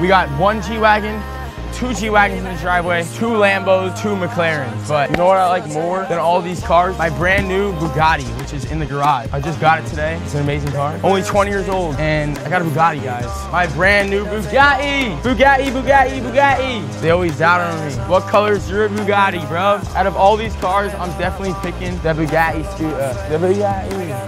We got one G-Wagon, two G-Wagons in the driveway, two Lambos, two McLarens. But you know what I like more than all these cars? My brand new Bugatti, which is in the garage. I just got it today. It's an amazing car. Only 20 years old, and I got a Bugatti, guys. My brand new Bugatti! Bugatti, Bugatti, Bugatti! They always doubt on me. What color is your Bugatti, bro? Out of all these cars, I'm definitely picking the Bugatti scooter. Uh, the Bugatti.